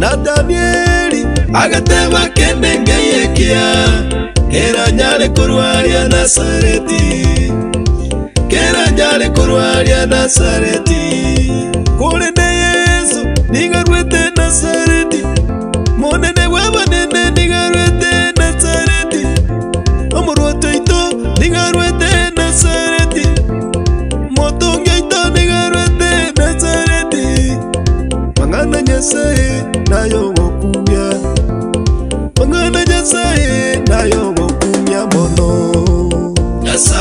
na danieli agatebake ndenge yekia kera nyare korwaria nasareti kera nyare korwaria nasareti kore ne yesu ningarwete nasareti monene emejesei na ya owokumia ono emejesei na yo ya owokumia mono yes,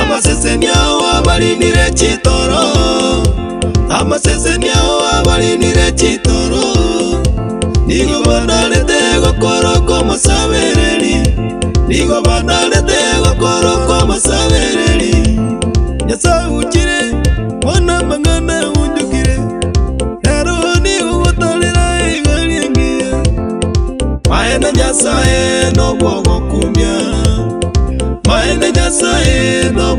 amaseseni aho abarinire kitoro amaseseni aho abarinire kitoro nigo banarete gokora ko musabereri nigo banarete gokora ko Esa e no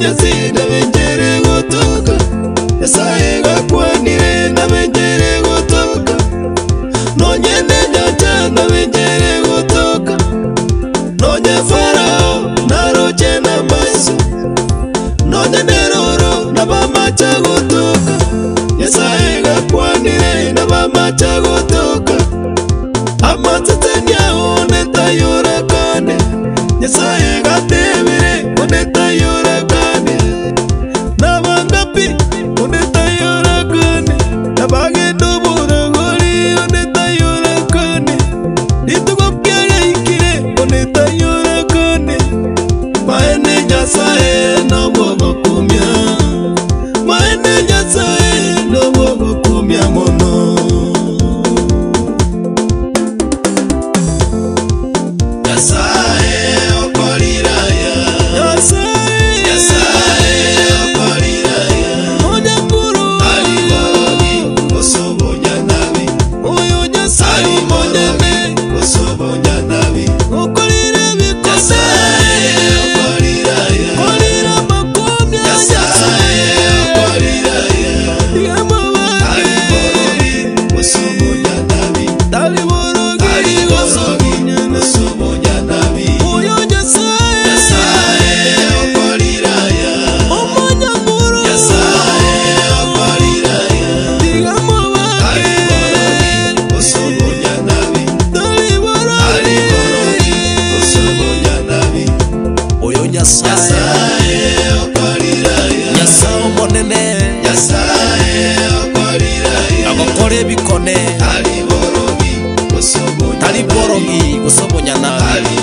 nyatsi ndamenyere gutuka esaye gakwanire ndamenyere gutuka nonye nenyaca ndamenyere gutuka nonye farao naroke namaso nonye neroro nabamaca gutuka esaye gakwanire nabamaca gutuka coração. bikone aliborogi osobonyana